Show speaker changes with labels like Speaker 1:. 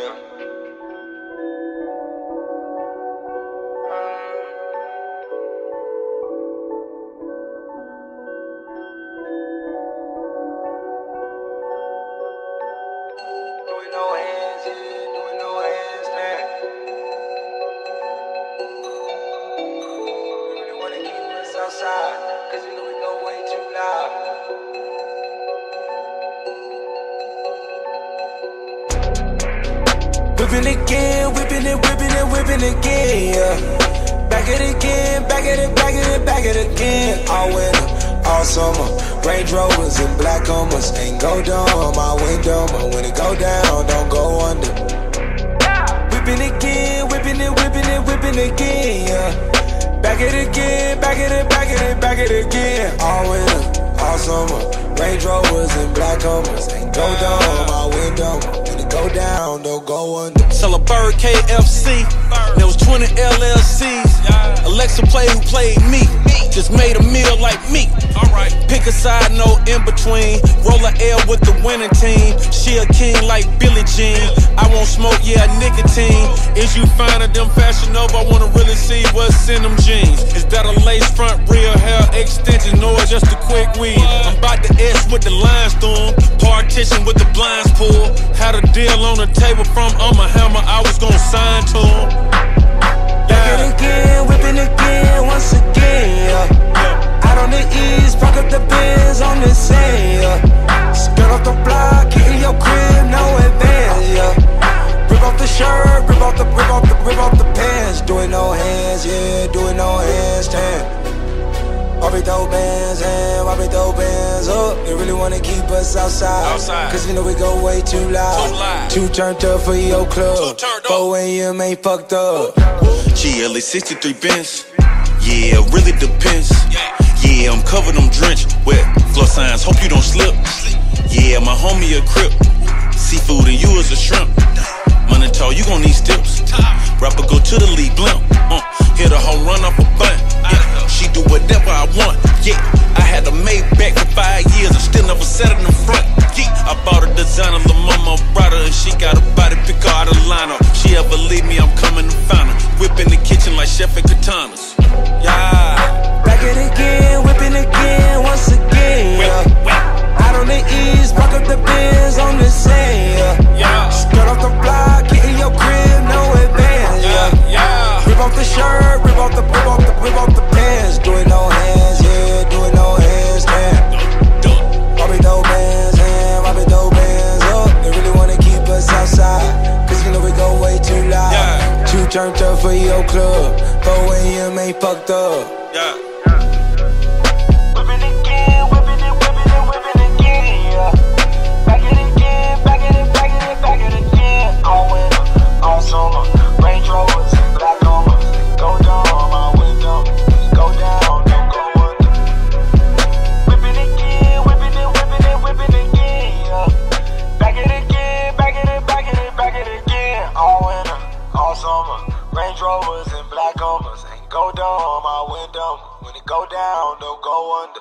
Speaker 1: Doing no hands, yeah, doing no handstand. We really wanna keep us outside, cause you know Whipping again, whipping it, whipping it, whipping again, yeah. Back it again, back it, back it, back it again. All winter, all summer. Range Rovers and black Hummers. Ain't go down, my window, but when it go down, don't go under. Whipping again, whipping it, whipping it, whipping again, yeah. Back it again, back it, back it, back it again. All winter, all summer. Range Rovers and black Hummers. Go down, my window, when it go down, don't go under.
Speaker 2: Sell a bird KFC. Alexa play who played me. Just made a meal like me. Alright. Pick a side, no in between. Roll a L with the winning team. She a king like Billie Jean. I won't smoke, yeah, nicotine. Is you finer than Fashion Nova? I wanna really see what's in them jeans. Is that a lace front, real hair extension, or just a quick weave? I'm about to S with the lines through. Partition with the blinds pulled. Had a deal on the table from I'ma Hammer. I was gonna
Speaker 1: we throw bands and why we throw bands up? They really wanna keep us outside.
Speaker 2: Outside.
Speaker 1: Cause you know we go way too loud.
Speaker 2: Too loud.
Speaker 1: Too turned up for your club.
Speaker 2: Too turned up.
Speaker 1: 4 a.m. ain't fucked up.
Speaker 2: GLA 63 Benz. Yeah, really depends. Yeah, I'm covered, I'm drenched. Wet floor signs, hope you don't slip. Yeah, my homie a crip. Seafood and you is a shrimp. Money tall, you gon' need steps. Rapper go to the league blimp. Uh, hit a home run off a bunt. Yeah, she do whatever I want. Yeah, never sat in the front. Yeah, I bought a designer, La Mama brought her and she got a body pick out of lineup. She ever leave me, I'm coming to find her. Whip in the kitchen like Chef and Katanas.
Speaker 1: Turned up for your club. 4 a.m. ain't fucked up.
Speaker 2: Yeah.
Speaker 1: When it go down, don't go under.